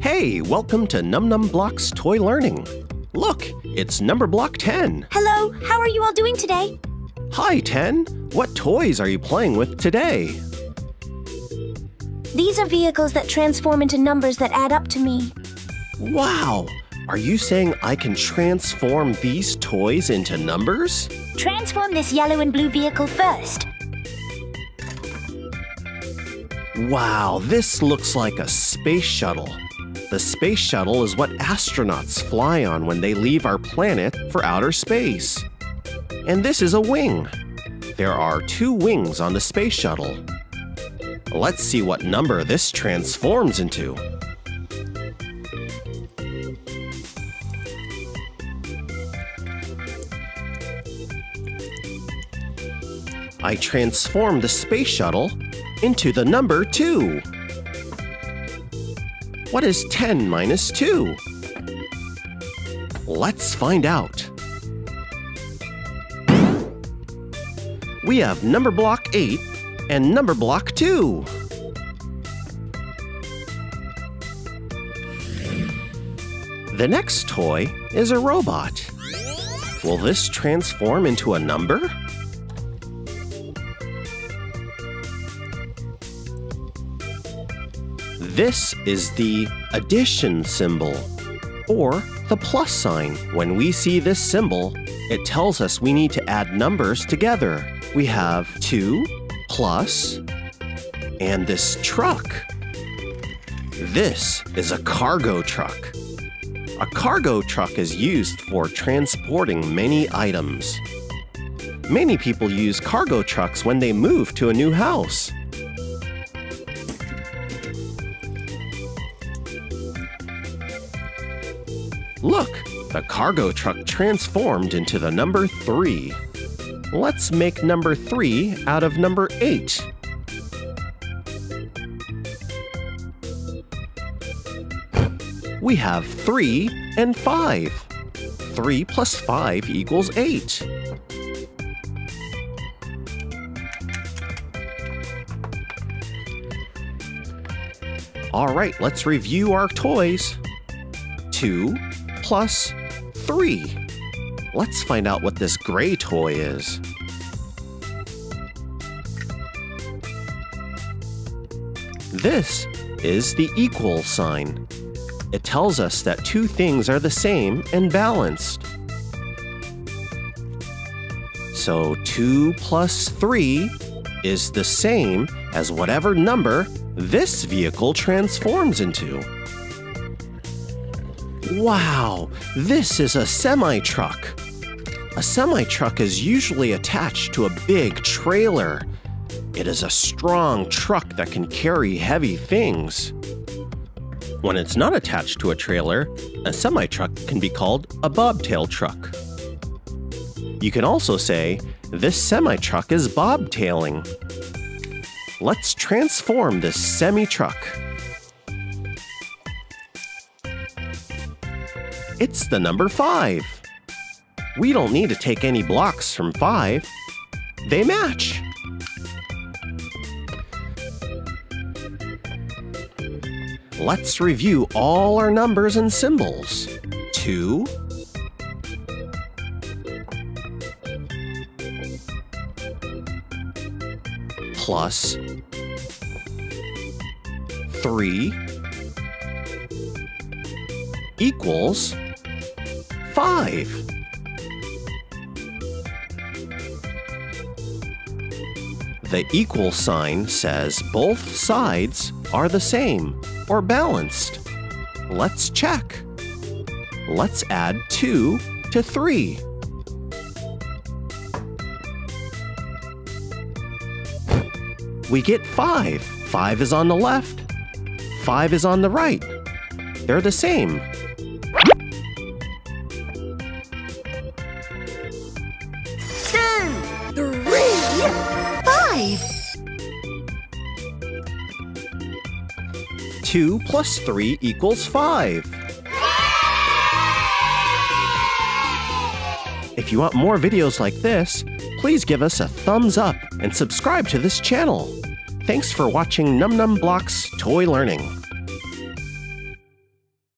Hey, welcome to Num Num Blocks Toy Learning. Look, it's Numberblock 10. Hello, how are you all doing today? Hi, 10. What toys are you playing with today? These are vehicles that transform into numbers that add up to me. Wow! Are you saying I can transform these toys into numbers? Transform this yellow and blue vehicle first. Wow, this looks like a space shuttle. The space shuttle is what astronauts fly on when they leave our planet for outer space. And this is a wing. There are two wings on the space shuttle. Let's see what number this transforms into. I transform the space shuttle into the number 2. What is 10 minus 2? Let's find out. We have Numberblock 8 and Numberblock 2. The next toy is a robot. Will this transform into a number? This is the addition symbol, or the plus sign. When we see this symbol, it tells us we need to add numbers together. We have 2 plus and this truck. This is a cargo truck. A cargo truck is used for transporting many items. Many people use cargo trucks when they move to a new house. Look, the cargo truck transformed into the number 3. Let's make number 3 out of number 8. We have 3 and 5. 3 plus 5 equals 8. All right, let's review our toys. 2 plus 3. Let's find out what this gray toy is. This is the equal sign. It tells us that two things are the same and balanced. So 2 plus 3 is the same as whatever number this vehicle transforms into. Wow, this is a semi-truck. A semi-truck is usually attached to a big trailer. It is a strong truck that can carry heavy things. When it's not attached to a trailer, a semi-truck can be called a bobtail truck. You can also say, this semi-truck is bobtailing. Let's transform this semi-truck. It's the number 5. We don't need to take any blocks from 5. They match. Let's review all our numbers and symbols. 2 plus 3 equals 5. The equal sign says both sides are the same or balanced. Let's check. Let's add 2 to 3. We get 5. 5 is on the left. 5 is on the right. They're the same. 5. 2 plus 3 equals 5. If you want more videos like this, please give us a thumbs up and subscribe to this channel. Thanks for watching Num Num Block's Toy Learning.